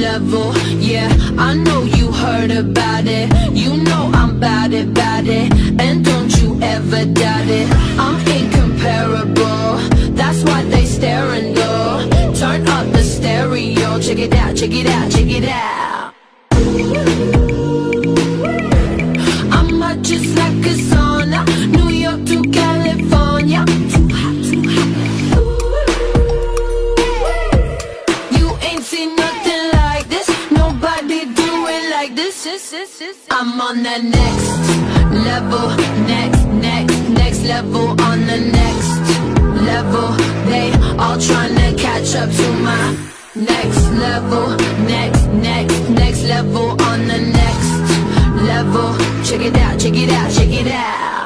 level. Yeah, I know you heard about it. You know I'm about it, about it. And don't you ever doubt it. I'm incomparable. That's why they staring though. Turn up the stereo. Check it out, check it out, check it out. I'm hot just like a sauna. It like this. I'm on the next level, next, next, next level, on the next level. They all trying to catch up to my next level, next, next, next level, on the next level. Check it out, check it out, check it out.